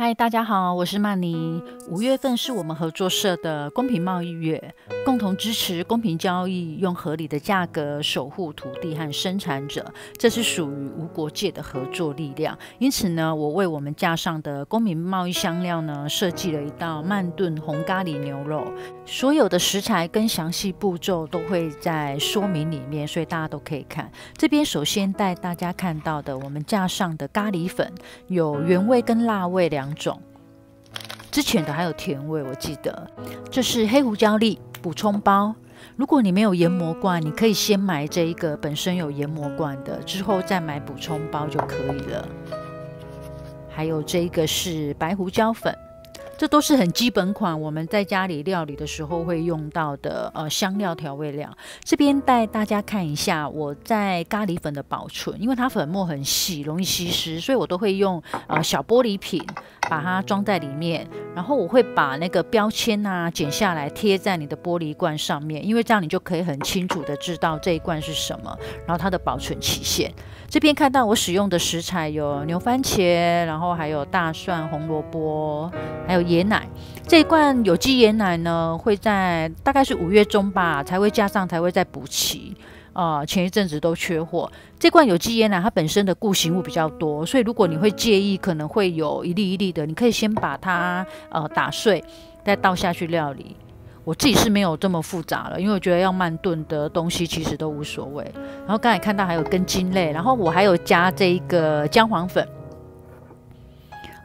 嗨，大家好，我是曼妮。五月份是我们合作社的公平贸易月，共同支持公平交易，用合理的价格守护土地和生产者，这是属于无国界的合作力量。因此呢，我为我们架上的公平贸易香料呢，设计了一道慢炖红咖喱牛肉。所有的食材跟详细步骤都会在说明里面，所以大家都可以看。这边首先带大家看到的，我们架上的咖喱粉有原味跟辣味两。两种之前的还有甜味，我记得这是黑胡椒粒补充包。如果你没有研磨罐，你可以先买这一个本身有研磨罐的，之后再买补充包就可以了。还有这一个是白胡椒粉。这都是很基本款，我们在家里料理的时候会用到的呃香料调味料。这边带大家看一下我在咖喱粉的保存，因为它粉末很细，容易吸湿，所以我都会用呃小玻璃瓶把它装在里面。然后我会把那个标签啊剪下来贴在你的玻璃罐上面，因为这样你就可以很清楚的知道这一罐是什么，然后它的保存期限。这边看到我使用的食材有牛番茄，然后还有大蒜、红萝卜，还有。椰奶这一罐有机椰奶呢，会在大概是五月中吧才会加上，才会再补齐。啊，前一阵子都缺货。这罐有机椰奶它本身的固形物比较多，所以如果你会介意，可能会有一粒一粒的，你可以先把它呃打碎，再倒下去料理。我自己是没有这么复杂了，因为我觉得要慢炖的东西其实都无所谓。然后刚才看到还有根茎类，然后我还有加这一个姜黄粉。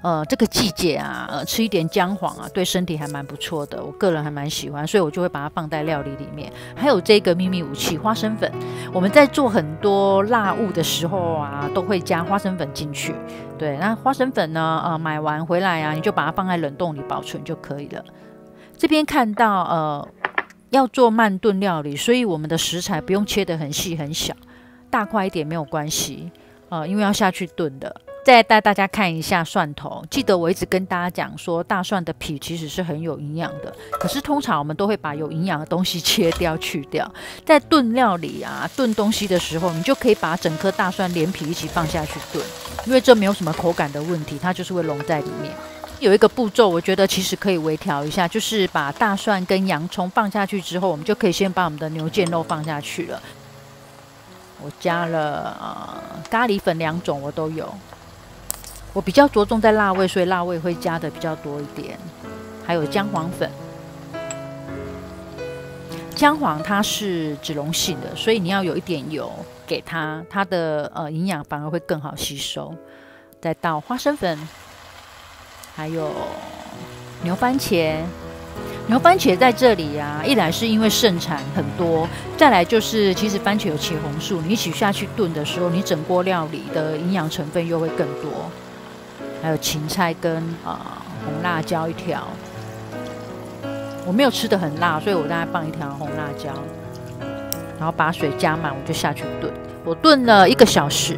呃，这个季节啊，呃，吃一点姜黄啊，对身体还蛮不错的。我个人还蛮喜欢，所以我就会把它放在料理里面。还有这个秘密武器——花生粉，我们在做很多辣物的时候啊，都会加花生粉进去。对，那花生粉呢，呃，买完回来啊，你就把它放在冷冻里保存就可以了。这边看到，呃，要做慢炖料理，所以我们的食材不用切得很细很小，大块一点没有关系，呃，因为要下去炖的。再带大家看一下蒜头，记得我一直跟大家讲说，大蒜的皮其实是很有营养的。可是通常我们都会把有营养的东西切掉去掉。在炖料理啊，炖东西的时候，你就可以把整颗大蒜连皮一起放下去炖，因为这没有什么口感的问题，它就是会融在里面。有一个步骤，我觉得其实可以微调一下，就是把大蒜跟洋葱放下去之后，我们就可以先把我们的牛腱肉放下去了。我加了呃咖喱粉两种，我都有。我比较着重在辣味，所以辣味会加的比较多一点。还有姜黄粉，姜黄它是脂溶性的，所以你要有一点油给它，它的呃营养反而会更好吸收。再倒花生粉，还有牛番茄。牛番茄在这里啊，一来是因为盛产很多，再来就是其实番茄有茄红素，你一起下去炖的时候，你整锅料理的营养成分又会更多。还有芹菜跟啊红辣椒一条，我没有吃的很辣，所以我大概放一条红辣椒，然后把水加满，我就下去炖。我炖了一个小时，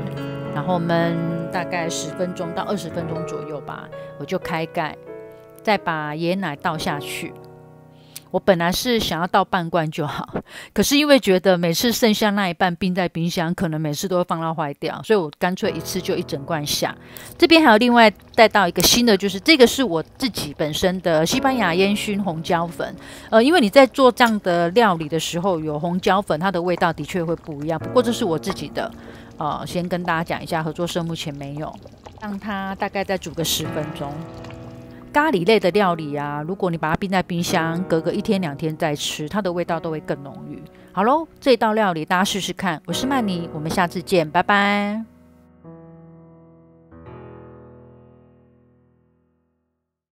然后焖大概十分钟到二十分钟左右吧，我就开盖，再把椰奶倒下去。我本来是想要倒半罐就好，可是因为觉得每次剩下那一半冰在冰箱，可能每次都会放到坏掉，所以我干脆一次就一整罐下。这边还有另外带到一个新的，就是这个是我自己本身的西班牙烟熏红椒粉。呃，因为你在做这样的料理的时候，有红椒粉，它的味道的确会不一样。不过这是我自己的，呃，先跟大家讲一下，合作社目前没有，让它大概再煮个十分钟。咖喱类的料理啊，如果你把它冰在冰箱，隔个一天两天再吃，它的味道都会更浓郁。好喽，这道料理大家试试看。我是曼妮，我们下次见，拜拜。